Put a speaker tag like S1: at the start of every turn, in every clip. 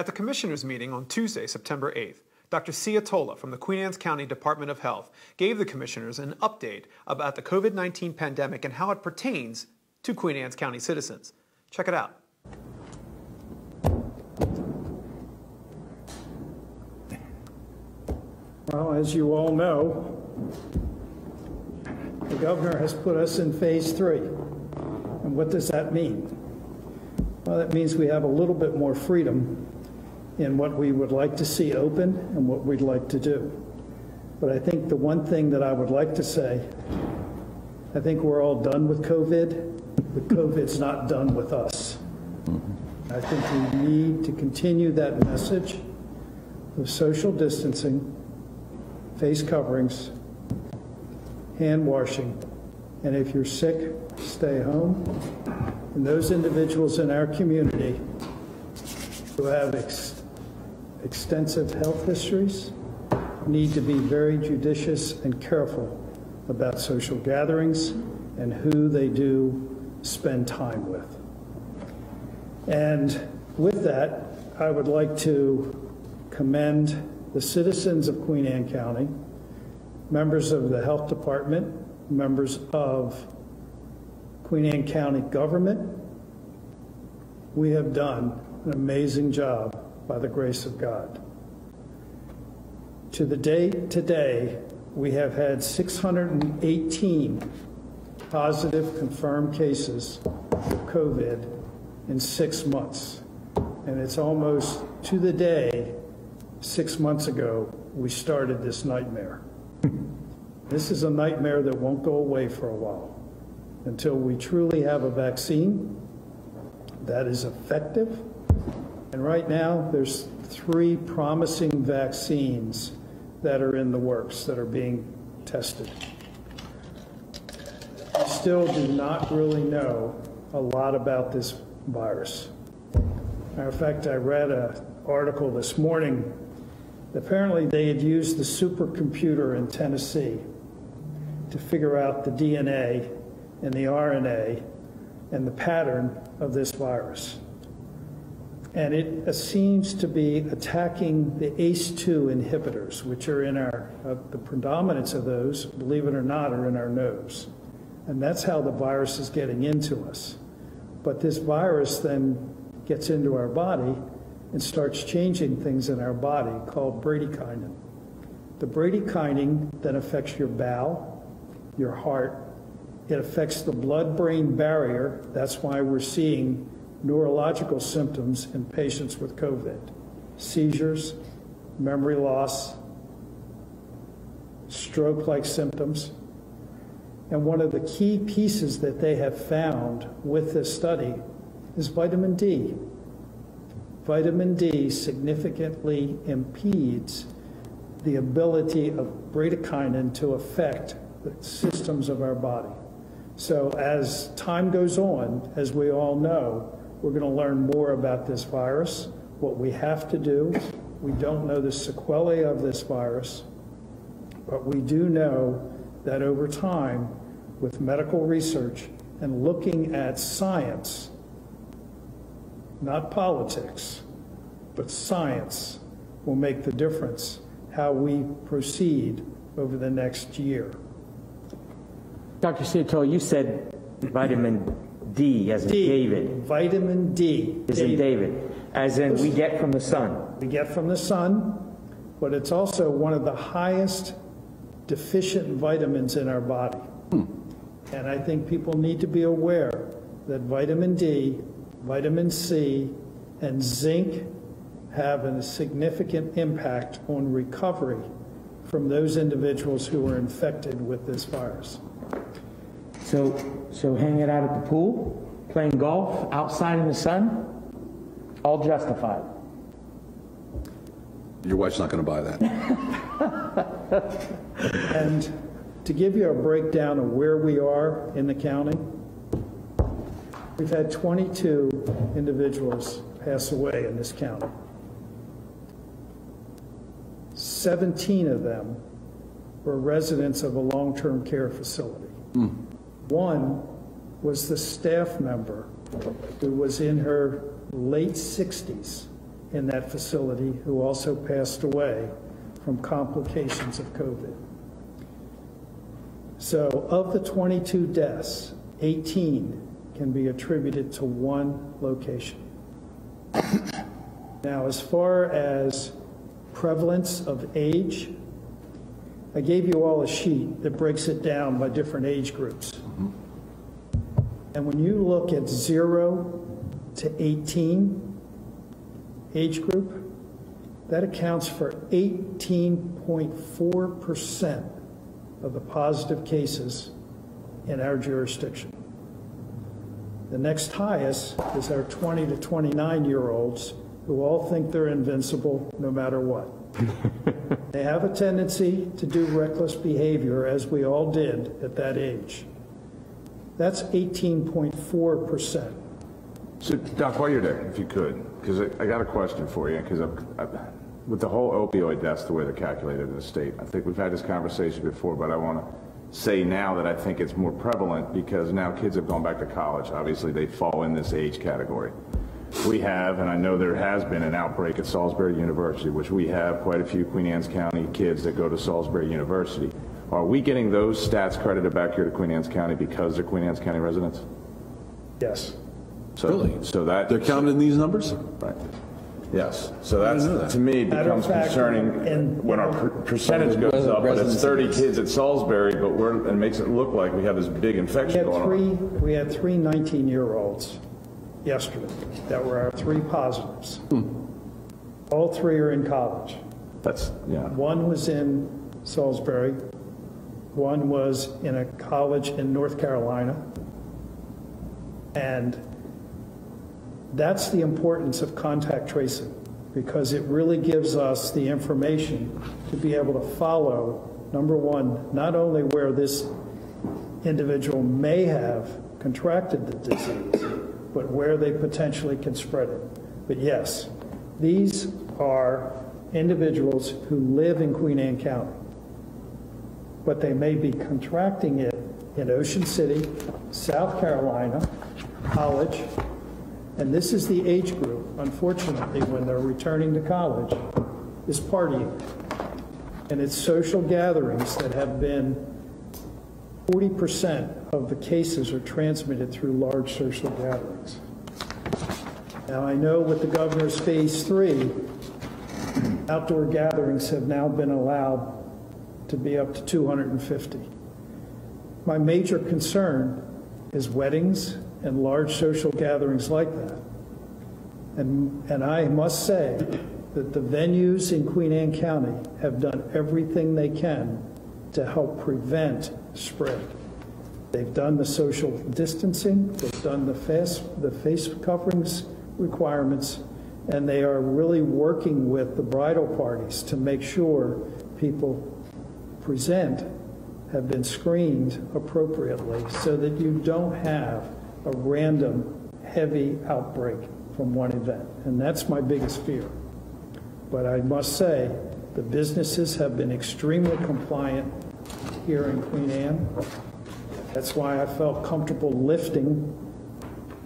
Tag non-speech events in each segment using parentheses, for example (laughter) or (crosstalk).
S1: At the Commissioners' meeting on Tuesday, September 8th, Dr. Ciotola from the Queen Anne's County Department of Health gave the Commissioners an update about the COVID 19 pandemic and how it pertains to Queen Anne's County citizens. Check it out.
S2: Well, as you all know, the governor has put us in phase three. And what does that mean? Well, that means we have a little bit more freedom in what we would like to see open and what we'd like to do. But I think the one thing that I would like to say, I think we're all done with COVID, but COVID's not done with us. Mm-hmm. I think we need to continue that message of social distancing, face coverings, hand washing, and if you're sick, stay home. And those individuals in our community who have ex extensive health histories need to be very judicious and careful about social gatherings and who they do spend time with. And with that, I would like to commend the citizens of Queen Anne County, members of the Health Department, members of Queen Anne County government. We have done an amazing job by the grace of God. To the date today, we have had 618 positive confirmed cases of COVID in six months. And it's almost to the day, six months ago, we started this nightmare. (laughs) this is a nightmare that won't go away for a while until we truly have a vaccine that is effective. And right now, there's three promising vaccines that are in the works that are being tested. We still do not really know a lot about this virus. Matter of fact, I read an article this morning. Apparently, they had used the supercomputer in Tennessee to figure out the DNA and the RNA and the pattern of this virus. And it seems to be attacking the ACE2 inhibitors, which are in our, uh, the predominance of those, believe it or not, are in our nose. And that's how the virus is getting into us. But this virus then gets into our body and starts changing things in our body called bradykinin. The bradykinin then affects your bowel, your heart, it affects the blood brain barrier. That's why we're seeing neurological symptoms in patients with COVID seizures, memory loss, stroke like symptoms. And one of the key pieces that they have found with this study is vitamin D. Vitamin D significantly impedes the ability of bradykinin to affect the systems of our body. So as time goes on, as we all know, we're going to learn more about this virus, what we have to do. We don't know the sequelae of this virus, but we do know that over time, with medical research and looking at science, not politics, but science will make the difference how we proceed over the next year.
S3: Dr. Ciotola, you said vitamin D as in
S2: D,
S3: David.
S2: Vitamin D.
S3: As in David. As in we get from the sun.
S2: We get from the sun, but it's also one of the highest deficient vitamins in our body. Hmm. And I think people need to be aware that vitamin D, vitamin C, and zinc have a significant impact on recovery from those individuals who are infected with this virus.
S3: So, so hanging out at the pool, playing golf outside in the sun, all justified.
S4: Your wife's not going to buy that. (laughs)
S2: and to give you a breakdown of where we are in the county, we've had 22 individuals pass away in this county. 17 of them were residents of a long-term care facility. Mm. One was the staff member who was in her late 60s in that facility who also passed away from complications of COVID. So of the 22 deaths, 18 can be attributed to one location. Now, as far as prevalence of age, I gave you all a sheet that breaks it down by different age groups. Mm-hmm. And when you look at 0 to 18 age group, that accounts for 18.4% of the positive cases in our jurisdiction. The next highest is our 20 to 29 year olds who all think they're invincible no matter what. They have a tendency to do reckless behavior, as we all did at that age. That's 18.4%.
S4: So, Doc, while you're there, if you could, because I, I got a question for you, because with the whole opioid deaths, the way they're calculated in the state, I think we've had this conversation before, but I want to say now that I think it's more prevalent because now kids have gone back to college. Obviously, they fall in this age category. We have, and I know there has been an outbreak at Salisbury University, which we have quite a few Queen Anne's County kids that go to Salisbury University. Are we getting those stats credited back here to Queen Anne's County because they're Queen Anne's County residents?
S2: Yes.
S4: So,
S5: Really?
S4: So that
S5: They're counted in these numbers?
S4: Right. Yes. So that's,
S5: that.
S4: to me, becomes
S2: fact,
S4: concerning
S2: in-
S4: when our per- percentage goes up, but it's 30 kids at Salisbury, but we're, it makes it look like we have this big
S2: We
S4: infection
S2: had
S4: going
S2: three,
S4: on.
S2: we had three 19-year-olds yesterday that were our three positives. Hmm. All three are in college.
S4: That's, yeah.
S2: One was in Salisbury, one was in a college in North Carolina. And that's the importance of contact tracing, because it really gives us the information to be able to follow, number one, not only where this individual may have contracted the disease, but where they potentially can spread it. But yes, these are individuals who live in Queen Anne County, but they may be contracting it in Ocean City, South Carolina, college, and this is the age group, unfortunately, when they're returning to college, is partying. And it's social gatherings that have been 40% of the cases are transmitted through large social gatherings. Now, I know with the governor's phase three, outdoor gatherings have now been allowed to be up to 250. My major concern is weddings and large social gatherings like that. And, and I must say that the venues in Queen Anne County have done everything they can to help prevent spread. They've done the social distancing, they've done the face, the face coverings requirements, and they are really working with the bridal parties to make sure people present have been screened appropriately so that you don't have a random heavy outbreak from one event. And that's my biggest fear. But I must say, the businesses have been extremely compliant here in Queen Anne. That's why I felt comfortable lifting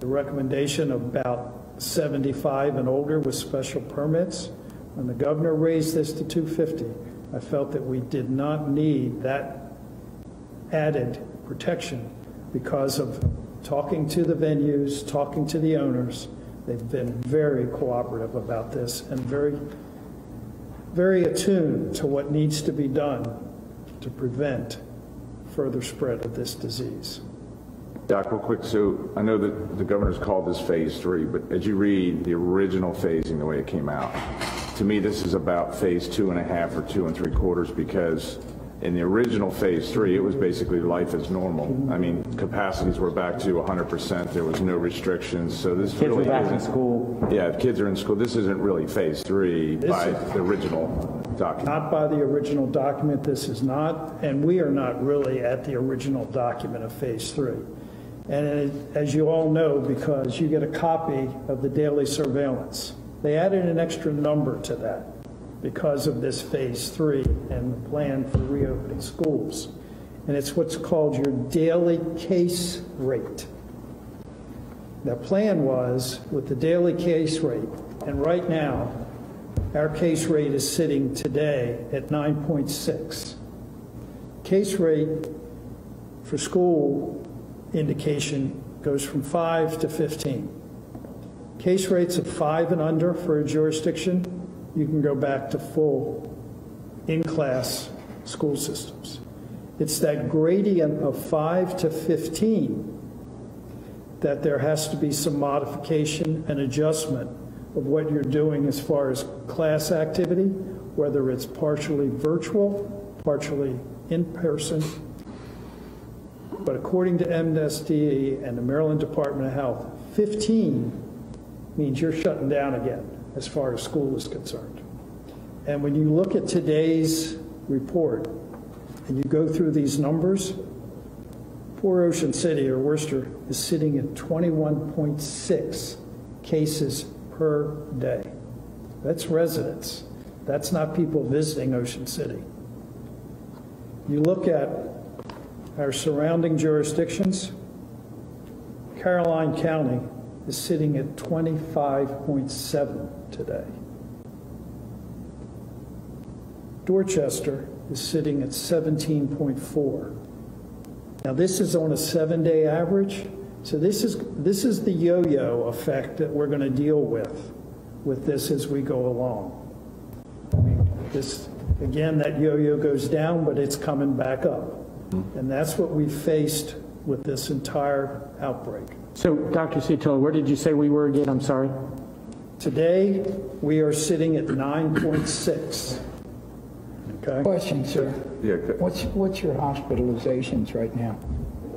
S2: the recommendation of about 75 and older with special permits. When the governor raised this to 250, I felt that we did not need that added protection because of talking to the venues, talking to the owners. They've been very cooperative about this and very, very attuned to what needs to be done to prevent further spread of this disease.
S4: Doc, real quick, so I know that the governor's called this phase three, but as you read the original phasing, the way it came out, to me, this is about phase two and a half or two and three quarters because in the original phase three, it was basically life as normal. I mean, capacities were back to 100%. There was no restrictions. So this
S3: Kids were
S4: really
S3: back in
S4: isn't.
S3: school.
S4: Yeah, if kids are in school, this isn't really phase three by
S2: is-
S4: the original document.
S2: Not by the original document, this is not, and we are not really at the original document of Phase 3. And as you all know, because you get a copy of the daily surveillance, they added an extra number to that because of this Phase 3 and the plan for reopening schools. And it's what's called your daily case rate. The plan was with the daily case rate, and right now, Our case rate is sitting today at 9.6. Case rate for school indication goes from 5 to 15. Case rates of 5 and under for a jurisdiction, you can go back to full in-class school systems. It's that gradient of 5 to 15 that there has to be some modification and adjustment of what you're doing as far as class activity, whether it's partially virtual, partially in person. But according to MSD and the Maryland Department of Health, 15 means you're shutting down again as far as school is concerned. And when you look at today's report and you go through these numbers, poor Ocean City or Worcester is sitting at 21.6 cases per day. That's residents. That's not people visiting Ocean City. You look at our surrounding jurisdictions, Caroline County is sitting at 25.7 today. Dorchester is sitting at 17.4. Now, this is on a seven-day average, so this is, this is the yo-yo effect that we're going to deal with, with this as we go along. This, again, that yo-yo goes down, but it's coming back up. Mm-hmm. And that's what we faced with this entire outbreak.
S3: So, Dr. Ciotola, where did you say we were again? I'm sorry.
S2: Today, we are sitting at 9.6. Okay?
S5: Question, sir.
S4: Yeah,
S5: What's, what's your hospitalizations right now?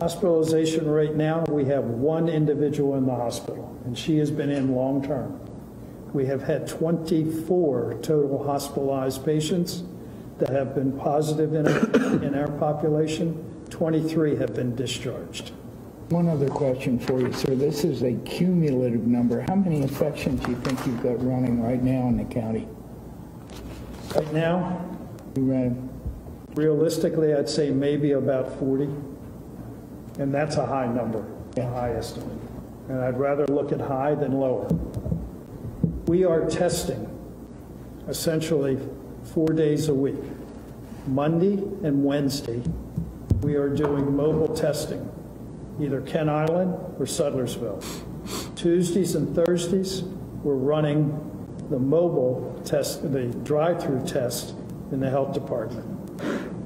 S2: Hospitalization right now, we have one individual in the hospital, and she has been in long-term. We have had 24 total hospitalized patients that have been positive in our, in our population. 23 have been discharged.
S5: One other question for you, sir. This is a cumulative number. How many infections do you think you've got running right now in the county?
S2: Right now, realistically, I'd say maybe about 40, and that's a high number, a high estimate. And I'd rather look at high than lower. We are testing essentially four days a week. Monday and Wednesday, we are doing mobile testing, either Kent Island or Sudlersville. Tuesdays and Thursdays, we're running the mobile test, the drive-through test in the health department.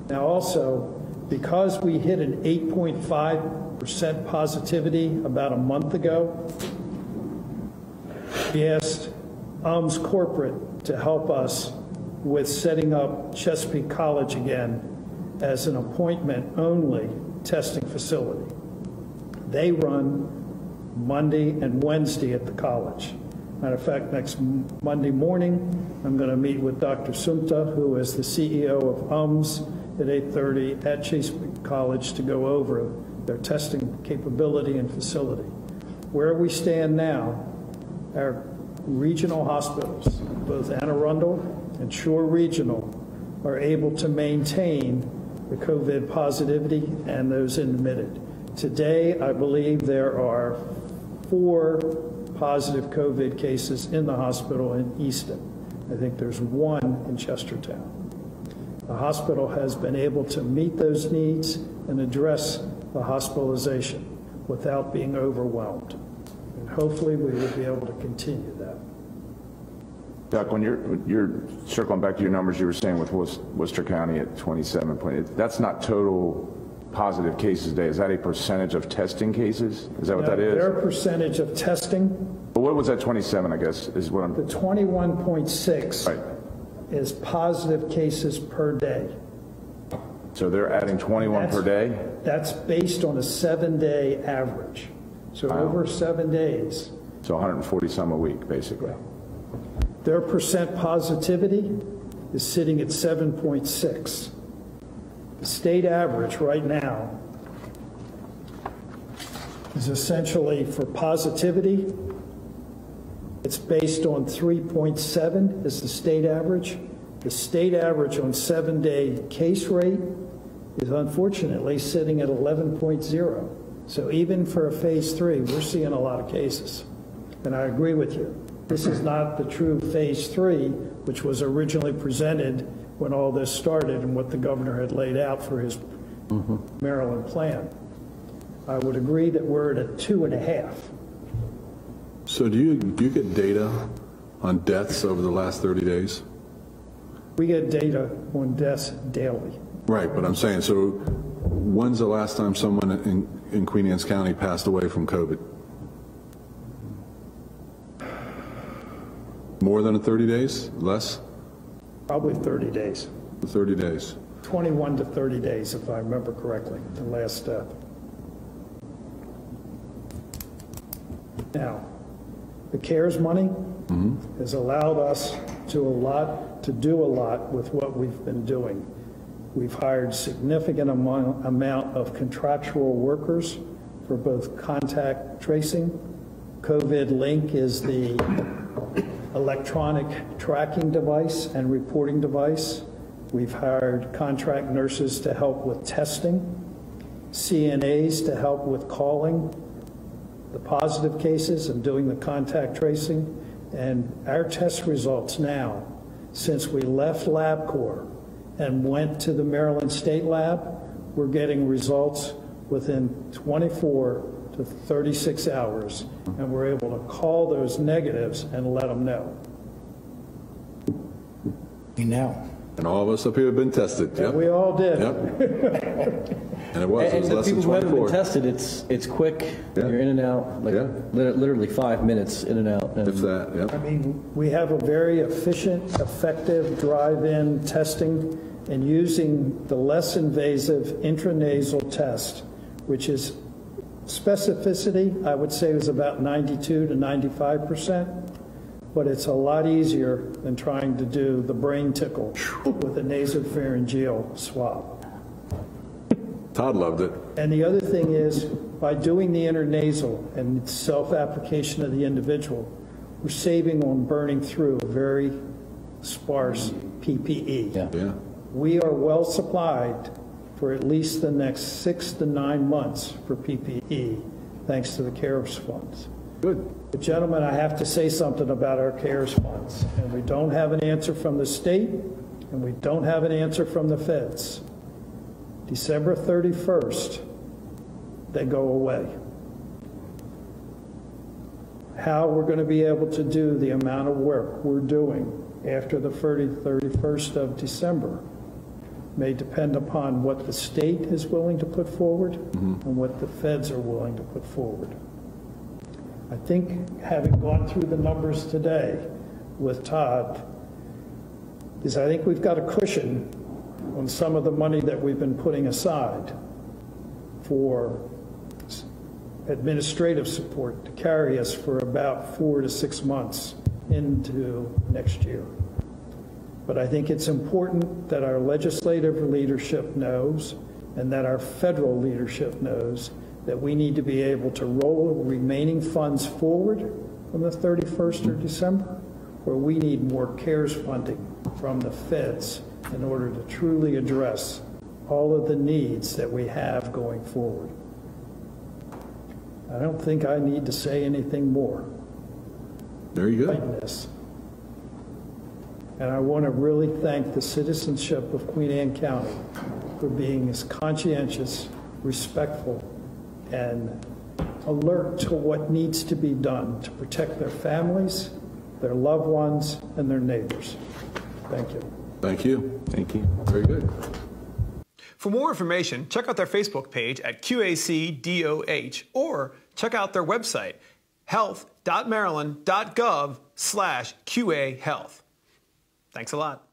S2: Now also, because we hit an 8.5% positivity about a month ago, we asked UMS Corporate to help us with setting up Chesapeake College again as an appointment-only testing facility. They run Monday and Wednesday at the college. Matter of fact, next Monday morning, I'm going to meet with Dr. Sumta, who is the CEO of UMS, at 8:30 at Chesapeake College to go over their testing capability and facility. Where we stand now, our regional hospitals, both Anne Arundel and Shore Regional, are able to maintain the COVID positivity and those admitted. Today, I believe there are four positive COVID cases in the hospital in Easton. I think there's one in Chestertown. The hospital has been able to meet those needs and address the hospitalization without being overwhelmed. And hopefully, we will be able to continue that.
S4: Doc, when you're, you're circling back to your numbers you were saying with Worcester County at 27 point, that's not total positive cases a day. Is that a percentage of testing cases? Is that what that is?
S2: Their percentage of testing,
S4: But what was that 27, I guess, is what I'm, The
S2: 21.6
S4: right.
S2: Is positive cases per day.
S4: So they're adding 21 per day?
S2: That's based on a seven-day average. So over seven days,
S4: So 140 some a week, basically.
S2: their percent positivity is sitting at 7.6. The state average right now is essentially for positivity, it's based on 3.7 is the state average. The state average on seven-day case rate is unfortunately sitting at 11.0. So even for a phase three, we're seeing a lot of cases. And I agree with you. This is not the true Phase 3, which was originally presented when all this started and what the governor had laid out for his mm-hmm. Maryland plan. I would agree that we're at a two and a half.
S6: So do you, do you get data on deaths over the last 30 days?
S2: We get data on deaths daily.
S6: Right, but I'm saying, so when's the last time someone in, in Queen Anne's County passed away from COVID? More than 30 days? Less?
S2: Probably 30 days,
S6: 30 days.
S2: 21 to 30 days, if I remember correctly, the last step. Now, the CARES money mm-hmm. has allowed us to a lot, to do a lot with what we've been doing. We've hired significant amount, amount of contractual workers for both contact tracing. COVID Link is the electronic tracking device and reporting device. We've hired contract nurses to help with testing, CNAs to help with calling the positive cases and doing the contact tracing. And our test results now, since we left LabCorp and went to the Maryland State Lab, we're getting results within 24 to 36 hours, and we're able to call those negatives and let them know.
S5: We know.
S6: And all of us up here have been tested, yep.
S2: We all did.
S6: Yep. (laughs) And it was, it
S7: And
S6: was
S7: the
S6: less
S7: people
S6: than
S7: who haven't been tested, it's, it's quick,
S6: Yeah.
S7: you're in and out, like
S6: Yeah.
S7: literally five minutes in and out. and-
S6: If that,
S2: yeah.
S6: I
S2: mean, we have a very efficient, effective drive-in testing and using the less invasive intranasal test, which is specificity, I would say is about 92 to 95 percent, but it's a lot easier than trying to do the brain tickle with a nasopharyngeal swab.
S6: Todd loved it.
S2: And the other thing is, by doing the intranasal and self-application of the individual, we're saving on burning through a very sparse PPE.
S7: Yeah.
S6: Yeah.
S2: We are well supplied for at least the next six to nine months for PPE, thanks to the CARES funds.
S6: Good.
S2: But gentlemen, I have to say something about our CARES funds. And we don't have an answer from the state, and we don't have an answer from the feds. December 31st, they go away. How we're going to be able to do the amount of work we're doing after the 30 31st of December may depend upon what the state is willing to put forward mm-hmm. and what the feds are willing to put forward. I think having gone through the numbers today with Todd, is I think we've got a cushion on some of the money that we've been putting aside for administrative support to carry us for about four to six months into next year. But I think it's important that our legislative leadership knows and that our federal leadership knows that we need to be able to roll remaining funds forward from the 31st of December, where we need more CARES funding from the feds in order to truly address all of the needs that we have going forward. I don't think I need to say anything more
S6: Very good.
S2: this. And I want to really thank the citizenship of Queen Anne County for being as conscientious, respectful, and alert to what needs to be done to protect their families, their loved ones, and their neighbors. Thank you.
S6: Thank you. Thank you. Very good.
S1: For more information, check out their Facebook page at QACDOH or check out their website, health.maryland.gov slash QA Health. Thanks a lot.